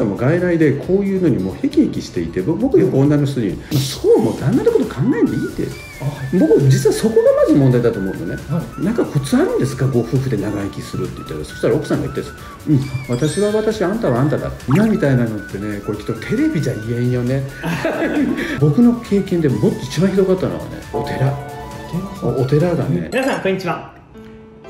実はもう外来でこういうのにもうへきへきしていて僕よく女の人に「そうもう旦那のこと考えんでいい」って。僕実はそこがまず問題だと思うのね、はい、なんかコツあるんですか？ご夫婦で長生きするって言ったら。そしたら奥さんが言ってるんです「うん私は私あんたはあんただ」今みたいなのってねこれきっとテレビじゃ言えんよね。僕の経験でもっと一番ひどかったのはねお寺。お寺がね。皆さんこんにちは。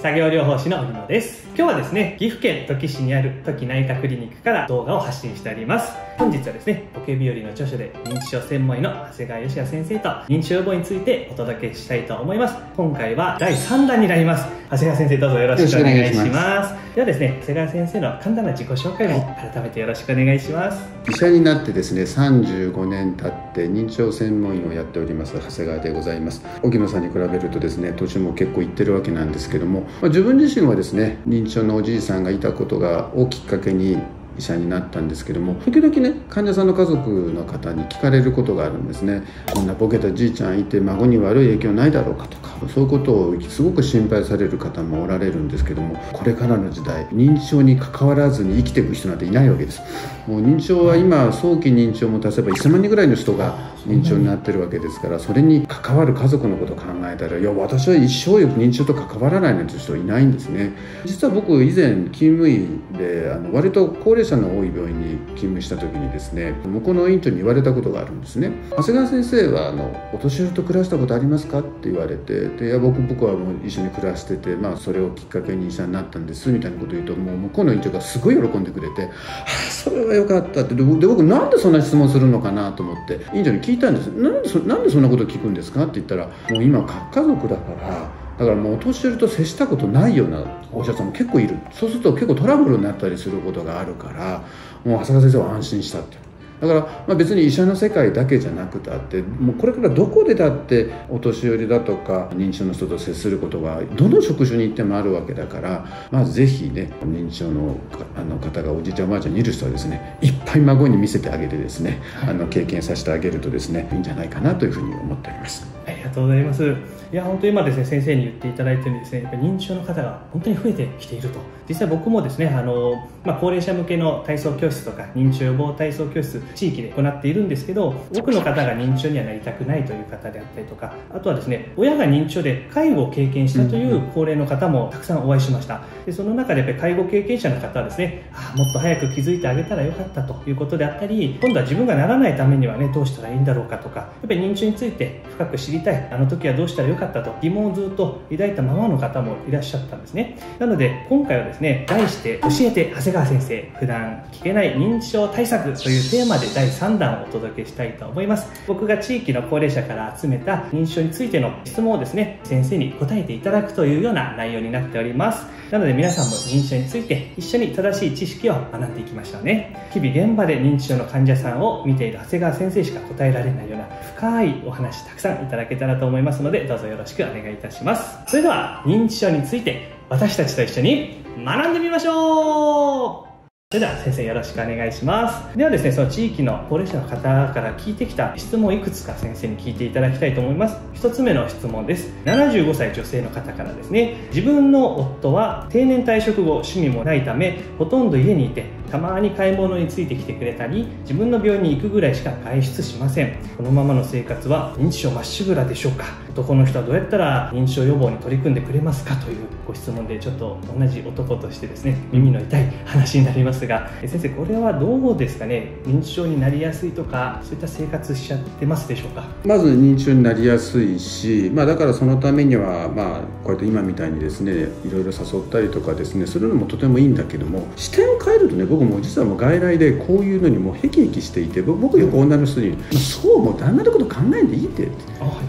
作業療法士の荻野です今日はですね岐阜県土岐市にある土岐内科クリニックから動画を発信しております。本日はですねボケ日和の著書で認知症専門医の長谷川義也先生と認知症予防についてお届けしたいと思います。今回は第3弾になります。長谷川先生どうぞよろしくお願いします。ではですね長谷川先生の簡単な自己紹介も改めてよろしくお願いします。医者になってですね35年経って認知症専門医をやっております長谷川でございます。荻野さんに比べるとですね年も結構いってるわけなんですけども、まあ、自分自身はですね認知症のおじいさんがいたことがをきっかけに医者になったんですけども時々ね患者さんの家族の方に聞かれることがあるんですね。こんなボケたじいちゃんいて孫に悪い影響ないだろうかとかそういうことをすごく心配される方もおられるんですけどもこれからの時代認知症に関わらずに生きていく人なんていないわけです。もう認知症は今早期認知症も足せば1000万人ぐらいの人が認知症になってるわけですからそれに関わる家族のことを考えたらいや私は一生よく認知症と関わらないなんて人いないんですね。実は僕以前勤務医であの割と高齢者の多い病院に勤務した時にですね向こうの院長に言われたことがあるんですね。長谷川先生はあのお年寄りと暮らしたことありますか？って言われてでいや僕僕はもう一緒に暮らしててまあそれをきっかけに医者になったんですみたいなこと言うともう向こうの院長がすごい喜んでくれて「はあそれはよかった」って。で僕なんでそんな質問するのかなと思って院長に聞聞いたんです。なんでそなんでそんなこと聞くんですかって言ったらもう今核家族だからだからもうお年寄りと接したことないようなお医者さんも結構いる。そうすると結構トラブルになったりすることがあるからもう浅川先生は安心したって。だから、まあ、別に医者の世界だけじゃなくたってもうこれからどこでだってお年寄りだとか認知症の人と接することがどの職種に行ってもあるわけだからまあぜひね認知症のあの方がおじいちゃんおばあちゃんにいる人はですねいっぱい孫に見せてあげてですね、あの経験させてあげるとですねいいんじゃないかなというふうに思っております。ありがとうございます。いや本当に今ですね先生に言っていただいてるんですねやっぱ認知症の方が本当に増えてきていると。実際僕もですねあの、まあ、高齢者向けの体操教室とか認知症予防体操教室地域で行っているんですけど多くの方が認知症にはなりたくないという方であったりとかあとはですね親が認知症で介護を経験したという高齢の方もたくさんお会いしました。でその中でやっぱり介護経験者の方はですねあもっと早く気づいてあげたらよかったということであったり今度は自分がならないためにはねどうしたらいいんだろうかとかやっぱり認知症について深く知りたいあの時はどうしたらよかったと疑問をずっと抱いたままの方もいらっしゃったんですね。なので今回はですね題して教えて長谷川先生普段聞けない認知症対策というテーマで第3弾をお届けしたいと思います。僕が地域の高齢者から集めた認知症についての質問をですね先生に答えていただくというような内容になっております。なので皆さんも認知症について一緒に正しい知識を学んでいきましょうね。日々現場で認知症の患者さんを見ている長谷川先生しか答えられないような深いお話たくさんいただけたらと思いますのでどうぞよろしくお願いいたします。それでは認知症について私たちと一緒に学んでみましょう。それでは先生よろしくお願いします。ではですねその地域の高齢者の方から聞いてきた質問をいくつか先生に聞いていただきたいと思います。1つ目の質問です。75歳女性の方からですね。自分の夫は定年退職後趣味もないためほとんど家にいてたまに買い物についてきてくれたり自分の病院に行くぐらいしか外出しません。このままの生活は認知症まっしぐらでしょうか？男の人はどうやったら認知症予防に取り組んでくれますかというご質問でちょっと同じ男としてですね耳の痛い話になりますが先生これはどうですかね？認知症になりやすいとかそういった生活しちゃってますでしょうか？まず認知症になりやすいし、まあ、だからそのためには、まあ、こうやって今みたいにですねいろいろ誘ったりとかですねするのもとてもいいんだけども視点を変えるとね僕も実はもう外来でこういうのにもへきへきしていて僕よく女の人に「そうもう旦那のこと考えんでいい」って。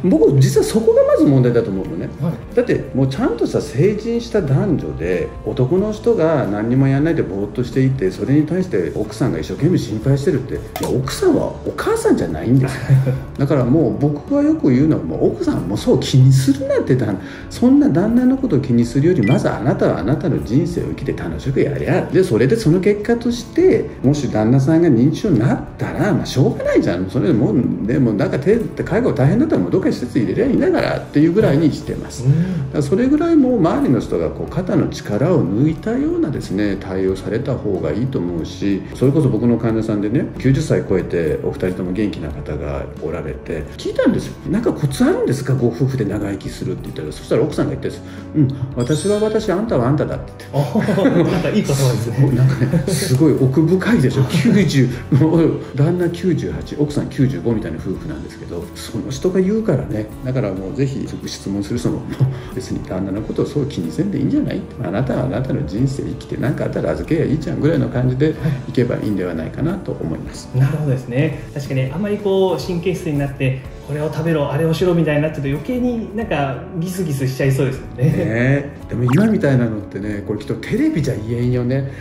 僕実はそこがまず問題だと思うのね、はい、だってもうちゃんとした成人した男女で男の人が何にもやらないでぼーっとしていてそれに対して奥さんが一生懸命心配してるって。いや奥さんはお母さんじゃないんですよ。だからもう僕がよく言うのはもう奥さんもそう気にするなってそんな旦那のことを気にするよりまずあなたはあなたの人生を生きて楽しくやりゃでそれでその結果としてもし旦那さんが認知症になったら、まあ、しょうがないじゃん。それでもうでもなんか手介護大変だったらもうどっか施設入れりゃいいんだからっていうぐらいにしてます、それぐらいもう周りの人がこう肩の力を抜いたようなですね対応された方がいいと思うしそれこそ僕の患者さんでね90歳超えてお二人とも元気な方がおられて聞いたんですよ。なんかコツあるんですか？ご夫婦で長生きするって言ったら。そしたら奥さんが言ってです。うん。私は私あんたはあんただって言って。なんかいい言葉ですね。なんかねすごい奥深いでしょ。90もう旦那98奥さん95みたいな夫婦なんですけどその人が言うからね。だからもうぜひ質問する人も別に旦那のことをそう気にせんでいいんじゃない？あなたはあなたの人生生きて何かあったら預けやいいじゃんぐらいの感じでい。けばいいんではないかなと思います、なるほどですね。確かにあまりこう神経質になってこれを食べろあれをしろみたいになってると余計になんかギスギスしちゃいそうですよね。ねでも今みたいなのってねこれきっとテレビじゃ言えんよね。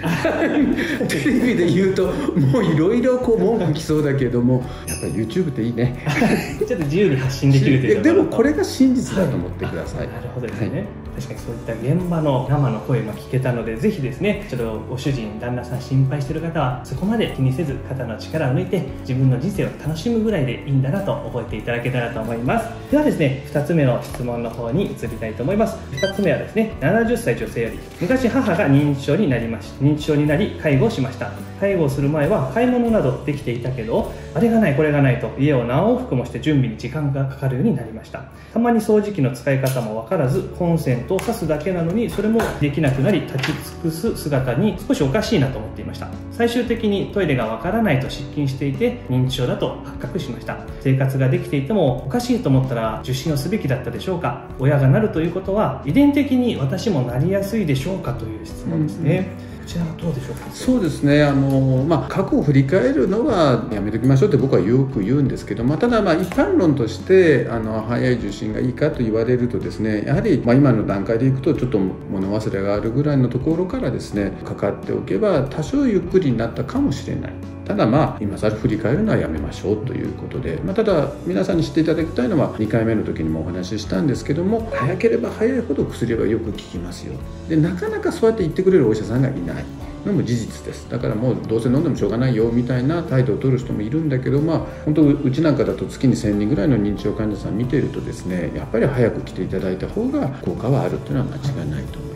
テレビで言うともういろいろこう文句きそうだけどもやっぱり YouTube っていいね。ちょっと自由に発信できるという でもこれが真実だと思ってください、はい、なるほどですね、はい確かにそういった現場の生の声も聞けたのでぜひですねちょっとご主人旦那さん心配してる方はそこまで気にせず肩の力を抜いて自分の人生を楽しむぐらいでいいんだなと覚えていただけたらと思います。ではですね2つ目の質問の方に移りたいと思います。2つ目はですね70歳女性より昔母が認知症になりまし認知症になり介護をしました。介護をする前は買い物などできていたけどあれがないこれがないと家を何往復もして準備に時間がかかるようになりました。たまに掃除機の使い方も分からずコンセントを指すだけなのにそれもできなくなり立ち尽くす姿に少しおかしいなと思っていました。最終的にトイレがわからないと失禁していて認知症だと発覚しました。生活ができていてもおかしいと思ったら受診をすべきだったでしょうか？親がなるということは遺伝的に私もなりやすいでしょうかという質問ですね、うんうんちらはどうでしょうか？そうですねあの、まあ、過去を振り返るのはやめときましょうって僕はよく言うんですけど、まあ、ただまあ一般論としてあの早い受診がいいかと言われるとですねやはりまあ今の段階でいくとちょっと物忘れがあるぐらいのところからですねかかっておけば多少ゆっくりになったかもしれない。ただまあ今更振り返るのはやめましょうということで、まあ、ただ皆さんに知っていただきたいのは2回目の時にもお話ししたんですけども早ければ早いほど薬はよく効きますよでなかなかそうやって言ってくれるお医者さんがいないのも事実ですだからもうどうせ飲んでもしょうがないよみたいな態度を取る人もいるんだけどまあ本当うちなんかだと月に1000人ぐらいの認知症患者さん見てるとですねやっぱり早く来ていただいた方が効果はあるっていうのは間違いないと思います。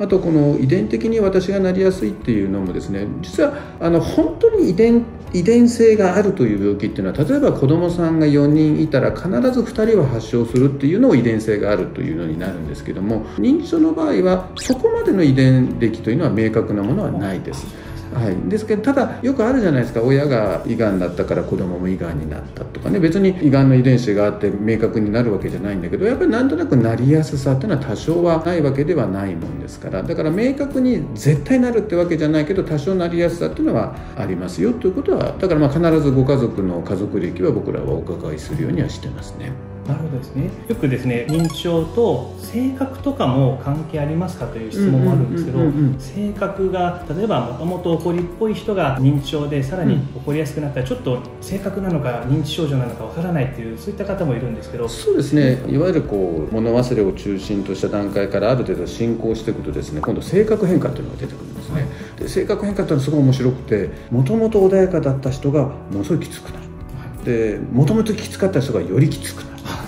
あとこの遺伝的に私がなりやすいっていうのもですね実はあの本当に遺伝遺伝性があるという病気っていうのは例えば子どもさんが4人いたら必ず2人は発症するっていうのを遺伝性があるというのになるんですけども認知症の場合はそこまでの遺伝歴というのは明確なものはないです。はい、ですけどただよくあるじゃないですか。親が胃がんだったから子供も胃がんになったとかね。別に胃がんの遺伝子があって明確になるわけじゃないんだけどやっぱりなんとなくなりやすさっていうのは多少はないわけではないもんですから。だから明確に絶対なるってわけじゃないけど多少なりやすさっていうのはありますよということはだからまあ必ずご家族の家族歴は僕らはお伺いするようにはしてますね。なるほどですね。よくですね認知症と性格とかも関係ありますかという質問もあるんですけど性格が例えばもともと怒りっぽい人が認知症でさらに怒りやすくなったらちょっと性格なのか認知症状なのかわからないっていうそういった方もいるんですけど。そうですね。いわゆるこう物忘れを中心とした段階からある程度進行していくとですね今度性格変化っていうのが出てくるんですね、で性格変化っていうのはすごい面白くてもともと穏やかだった人がものすごいきつくなる。でもともときつかった人がよりきつくなる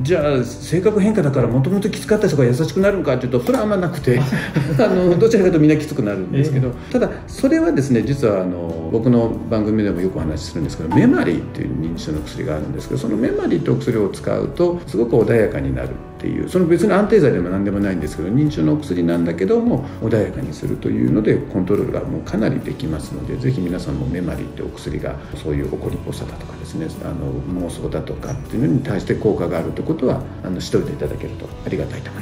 じゃあ性格変化だからもともときつかった人が優しくなるのかっていうとそれはあんまなくて あのどちらかというとみんなきつくなるんですけど、ただそれはですね実はあの僕の番組でもよくお話しするんですけどメマリーっていう認知症の薬があるんですけどそのメマリーという薬を使うとすごく穏やかになるっていうその別に安定剤でも何でもないんですけど認知症の薬なんだけども穏やかにするというのでコントロールがもうかなりできますのでぜひ皆さんもメマリーってお薬がそういう怒りっぽさだとかですねあの妄想だとかっていうのに対して効果があるとことはあのしておいていただけるとありがたいと思い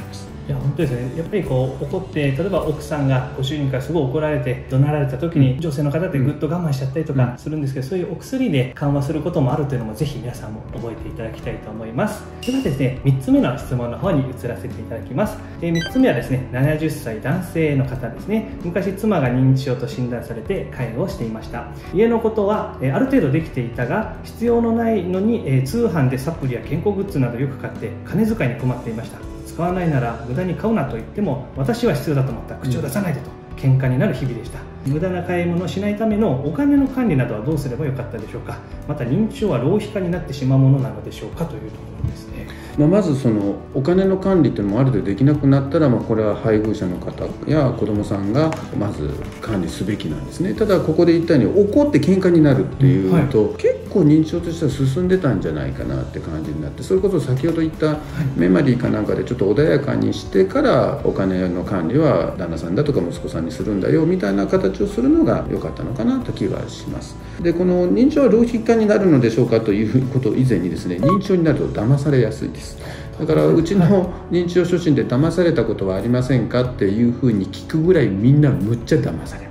ます。いや本当ですね。やっぱりこう怒って例えば奥さんがご主人からすごい怒られて怒鳴られた時に、女性の方ってぐっと我慢しちゃったりとかするんですけど、そういうお薬で緩和することもあるというのもぜひ皆さんも覚えていただきたいと思います。ではですね3つ目の質問の方に移らせていただきます。で3つ目はですね70歳男性の方ですね。昔妻が認知症と診断されて介護をしていました。家のことは、えある程度できていたが必要のないのに、え通販でサプリや健康グッズなどよく買って金遣いに困っていました使わないなら無駄に買うなと言っても私は必要だと思った。口を出さないでと、喧嘩になる日々でした。無駄な買い物をしないためのお金の管理などはどうすればよかったでしょうか。また認知症は浪費家になってしまうものなのでしょうかというところです。ねまあ、まずそのお金の管理っていうのもある程度できなくなったら、まあ、これは配偶者の方や子どもさんがまず管理すべきなんですね。ただここで言ったように怒って喧嘩になるっていうと、はい、結構認知症としては進んでたんじゃないかなって感じになってそれこそ先ほど言ったメモリーかなんかでちょっと穏やかにしてからお金の管理は旦那さんだとか息子さんにするんだよみたいな形をするのが良かったのかなと気がします。でこの認知症は浪費家になるのでしょうかということ以前にですね認知症になると騙されやすい。ですだからうちの認知症初心で騙されたことはありませんかっていうふうに聞くぐらいみんなむっちゃ騙されます、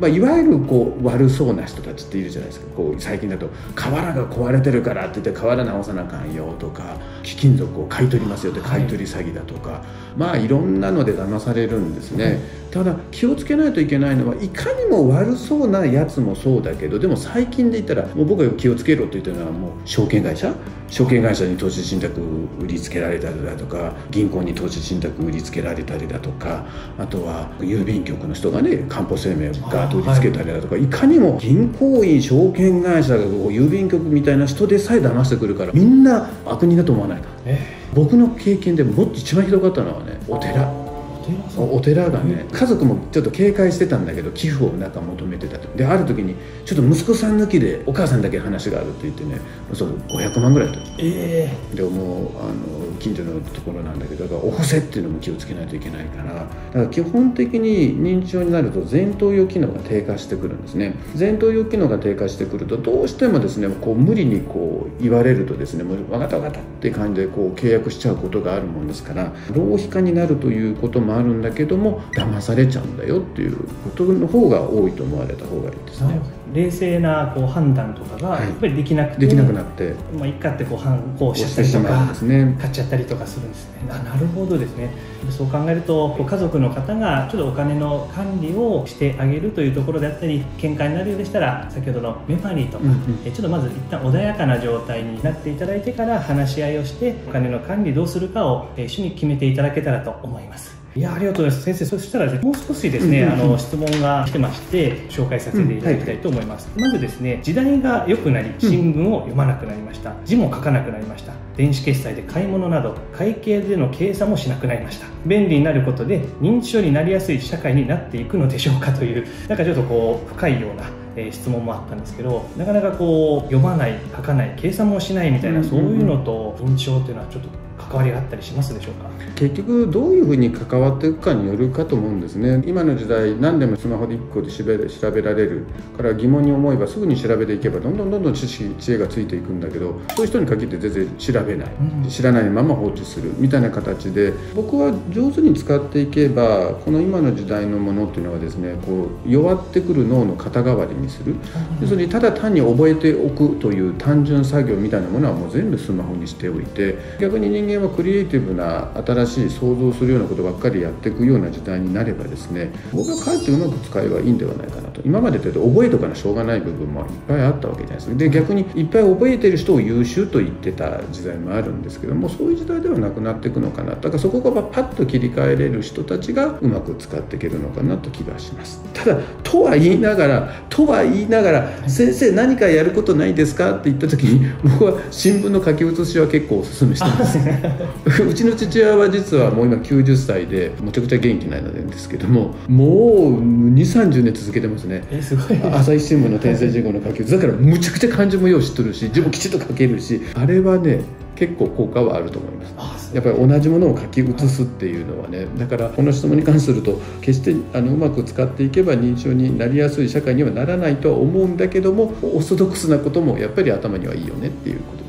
まあ、いわゆるこう悪そうな人たちっているじゃないですか。こう最近だと瓦が壊れてるからって言って瓦直さなあかんよとか貴金属を買い取りますよって買い取り詐欺だとか、はい、まあいろんなので騙されるんですね、はい、ただ気をつけないといけないのはいかにも悪そうなやつもそうだけどでも最近で言ったらもう僕が気をつけろと言ってるのはもう証券会社？証券会社に投資信託売りつけられたりだとか銀行に投資信託売りつけられたりだとかあとは郵便局の人がねかんぽ生命が取り付けたりだとか、はい、いかにも銀行員証券会社が郵便局みたいな人でさえ騙してくるからみんな悪人だと思わないか、えー、僕の経験でもっと一番ひどかったのはねお寺。お寺？がね家族もちょっと警戒してたんだけど寄付をなんか求めてたと。である時にちょっと息子さん抜きでお母さんだけ話があるって言ってねそう500万ぐらいとええ。ー、でもあの近所のところなんだけどだからお布施っていうのも気をつけないといけないから。だから基本的に認知症になると前頭葉機能が低下してくるんですね。前頭葉機能が低下してくるとどうしてもですねこう無理にこう言われるとですね分かった分かったって感じでこう契約しちゃうことがあるもんですから浪費家になるということもあるんだけども騙されちゃうんだよっていうことの方が多いと思われた方がいいですね。冷静なこう判断とかがやっぱりできなくて、できなくなって。まあいっかってこう反抗しちゃったりとか、ね、買っちゃったりとかするんですね。あなるほどですね。そう考えると家族の方がちょっとお金の管理をしてあげるというところであったり喧嘩になるようでしたら先ほどのメファニーとか、うんうん、ちょっとまず一旦穏やかな状態になっていただいてから話し合いをしてお金の管理どうするかを一緒に決めていただけたらと思いますいやありがとうございます。先生そしたら、もう少しですね、あの質問が来てまして紹介させていただきたいと思います、うんはい、まずですね時代が良くなり新聞を読まなくなりました、字も書かなくなりました。電子決済で買い物など会計での計算もしなくなりました。便利になることで認知症になりやすい社会になっていくのでしょうかというなんかちょっとこう深いようなえ質問もあったんですけどなかなかこう読まない書かない計算もしないみたいな、そういうのと認知症っていうのはちょっと関わりがあったりしますでしょうか？結局どういうふうに関わっていくかによるかと思うんですね。今の時代何でもスマホで1個で調べられるから疑問に思えばすぐに調べていけばどんどんどんどん知識知恵がついていくんだけどそういう人に限って全然調べない、うん、知らないまま放置する。みたいな形で僕は上手に使っていけばこの今の時代のものっていうのはですねこう弱ってくる脳の肩代わりにする、要するにただ単に覚えておくという単純作業みたいなものはもう全部スマホにしておいて逆に人間はクリエイティブな新しい想像するようなことばっかりやっていくような時代になればですね僕はかえってうまく使えばいいんではないかなと。今までって覚えとかなしょうがない部分もいっぱいあったわけじゃないですか。で逆にいっぱい覚えてる人を優秀と言ってた時代もあるんですけどもそういう時代ではなくなっていくのかな。だからそこがパッと切り替えれる人たちがうまく使っていけるのかなと気がします。ただとは言いながらとは言いながら先生何かやることないですか？って言った時に僕は新聞の書き写しは結構おすすめしてます。うちの父親は実はもう今90歳でむちゃくちゃ元気なんですけどももう2 3 0年続けてますね。えすごい。朝日新聞の天聖人口の書き写だからむちゃくちゃ漢字もよう知っとるし字もきちっと書けるしあれはね結構効果はあると思います。やっぱり同じものを書き写すっていうのはねだからこの質問に関すると決してあのうまく使っていけば認知症になりやすい社会にはならないとは思うんだけどもオーソドックスなこともやっぱり頭にはいいよねっていうこと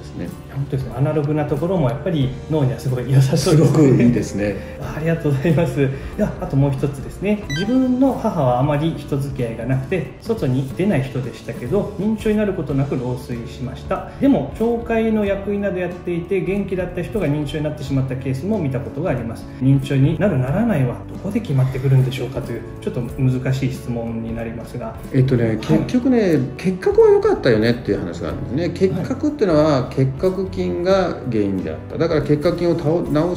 ですね。本当ですねアナログなところもやっぱり脳にはすごい良さそうですね。すごくいいですね。ありがとうございます。ではあともう一つですね。自分の母はあまり人付き合いがなくて外に出ない人でしたけど認知症になることなく老衰しました。でも町会の役員などやっていて元気だった人が認知症になってしまったケースも見たことがあります。認知症になるならないはどこで決まってくるんでしょうかというちょっと難しい質問になりますが。えっとね、結局ね結核は良かったよねっていう話があるんですね。結核っていうのは結核菌が原因であった。だから結核菌を治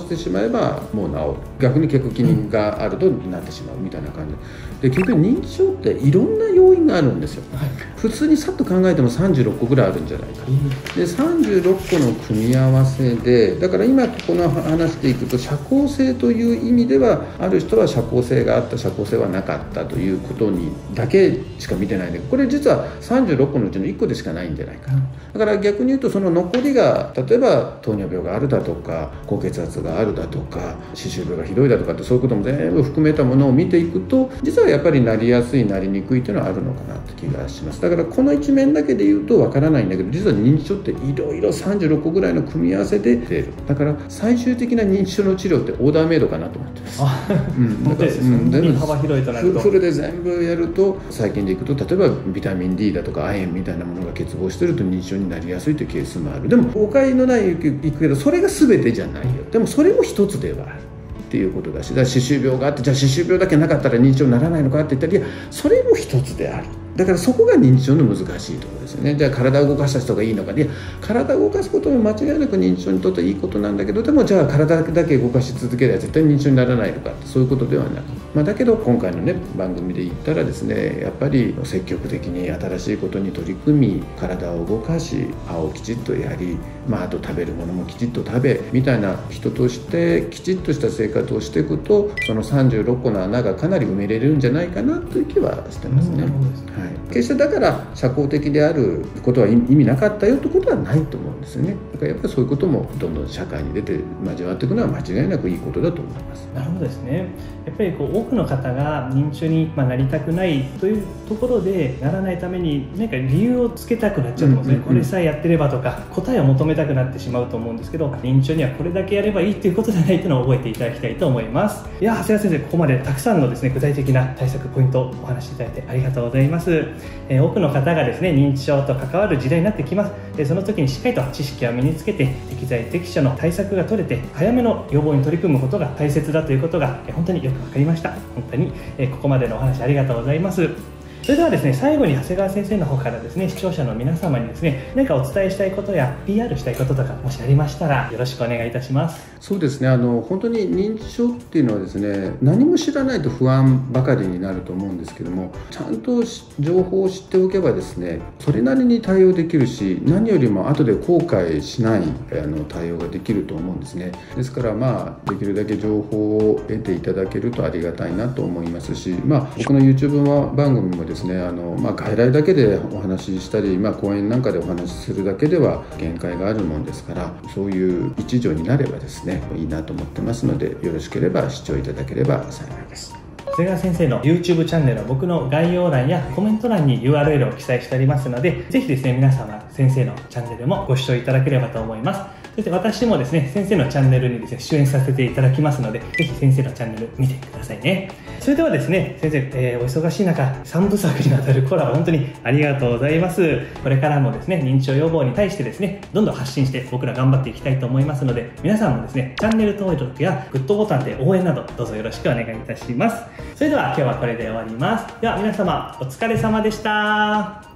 してしまえばもう治る。逆に結核菌があるとなってしまうみたいな感じ。で結局認知症っていろんな要因があるんですよ、はい、普通にさっと考えても36個ぐらいあるんじゃないか、で36個の組み合わせでだから今ここの話でいくと社交性という意味ではある人は社交性があった社交性はなかったということにだけしか見てないんでこれ実は36個のうちの1個でしかないんじゃないか、だから逆に言うとその残りが例えば糖尿病があるだとか高血圧があるだとか歯周病がひどいだとかってそういうことも全部含めたものを見ていくと実はやっぱりなりやすいなりにくいというのはあるのかなって気がします。だからこの一面だけで言うとわからないんだけど実は認知症っていろいろ36個ぐらいの組み合わせで出る。だから最終的な認知症の治療ってオーダーメイドかなと思ってます。うん、だから、うん、幅広いとなると。フルで全部やると最近でいくと例えばビタミン D だとか亜鉛みたいなものが欠乏してると認知症になりやすいというケースもある。でも誤解のない行くけどそれが全てじゃないよ。でもそれも一つではあるっていうことだしだから歯周病があってじゃあ歯周病だけなかったら認知症にならないのかって言ったらいやそれも一つであるだからそこが認知症の難しいところですよね。じゃあ体を動かした人がいいのか。いや体を動かすことも間違いなく認知症にとっていいことなんだけどでもじゃあ体だけ動かし続ければ絶対認知症にならないのかってそういうことではなく、まあ、だけど今回のね番組で言ったらですねやっぱり積極的に新しいことに取り組み体を動かし歯をきちっとやり、まあ、あと食べるものもきちっと食べみたいな人としてきちっとした生活をしていくとその36個の穴がかなり埋めれるんじゃないかなという気はしてますね。はい、決してだから社交的であることは意味なかったよってことはないと思うんですよね。だからやっぱりそういうこともどんどん社会に出て交わっていくのは間違いなくいいことだと思います。なるほどですね。やっぱりこう多くの方が認知症になりたくないというところでならないために何か理由をつけたくなっちゃうんですね、うんうんうん、これさえやってればとか答えを求めたくなってしまうと思うんですけど認知症にはこれだけやればいいっていうことじゃないというのを覚えていただきたいと思います。いや長谷川先生ここまでたくさんのですね具体的な対策ポイントをお話しいただいてありがとうございます、え、多くの方がですね認知症と関わる時代になってきます。でその時にしっかりと知識を身につけて適材適所の対策が取れて早めの予防に取り組むことが大切だということが本当によく分かりました。本当にえここまでのお話ありがとうございます。それではですね最後に長谷川先生の方からですね視聴者の皆様にですね何かお伝えしたいことや PR したいこととかもしありましたらよろしくお願いいたします。そうですねあの本当に認知症っていうのはですね何も知らないと不安ばかりになると思うんですけどもちゃんと情報を知っておけばですねそれなりに対応できるし何よりも後で後悔しないあの対応ができると思うんですね。ですからまあできるだけ情報を得ていただけるとありがたいなと思いますしまあ僕の YouTube 番組もですねあの、まあ、外来だけでお話ししたり、まあ、講演なんかでお話しするだけでは限界があるもんですからそういう一助になればですねいいなと思ってますのでよろしければ視聴いただければ幸いです。長谷川先生の YouTube チャンネルは僕の概要欄やコメント欄に URL を記載しておりますので、ぜひですね、皆様、先生のチャンネルもご視聴いただければと思います。そして私もですね、先生のチャンネルにですね、出演させていただきますので、ぜひ先生のチャンネル見てくださいね。それではですね、先生、えー、お忙しい中、3部作にわたるコラボ本当にありがとうございます。これからもですね、認知症予防に対してですね、どんどん発信して僕ら頑張っていきたいと思いますので、皆さんもですね、チャンネル登録やグッドボタンで応援など、どうぞよろしくお願いいたします。それでは今日はこれで終わります。では皆様、お疲れ様でした。